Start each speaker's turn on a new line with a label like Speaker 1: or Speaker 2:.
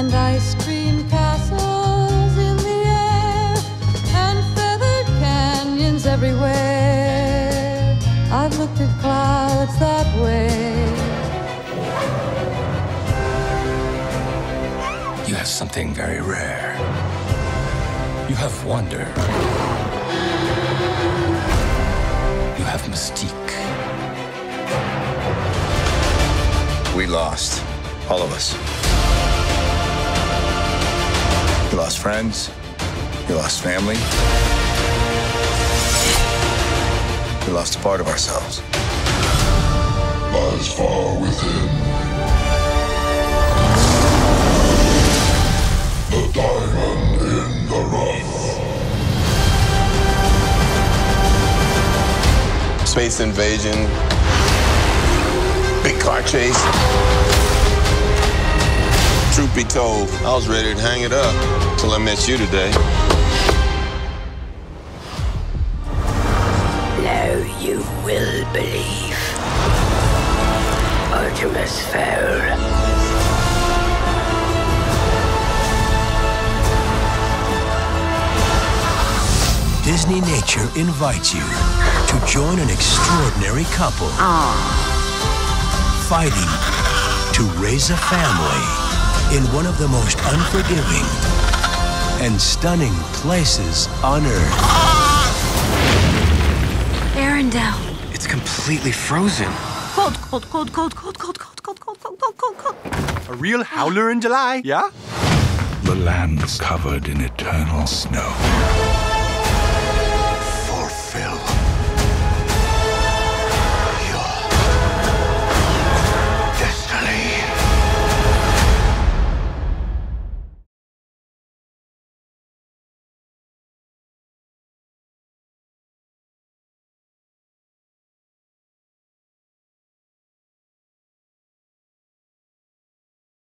Speaker 1: and ice cream castles in the air and feathered canyons everywhere. I've looked at clouds that way.
Speaker 2: You have something very rare. You have wonder. You have mystique.
Speaker 3: We lost. All of us. We lost friends. We lost family. We lost a part of ourselves.
Speaker 4: Lies far within.
Speaker 5: Space invasion. Big car chase. Truth be told, I was ready to hang it up till I met you today.
Speaker 6: Now you will believe. Artemis Fowl.
Speaker 7: Disney Nature invites you to join an extraordinary couple fighting to raise a family in one of the most unforgiving and stunning places on Earth.
Speaker 8: Arendelle.
Speaker 9: It's completely frozen.
Speaker 8: Cold, cold, cold, cold, cold, cold, cold, cold, cold, cold, cold, cold, cold.
Speaker 9: A real howler in July, yeah?
Speaker 4: The land's covered in eternal snow.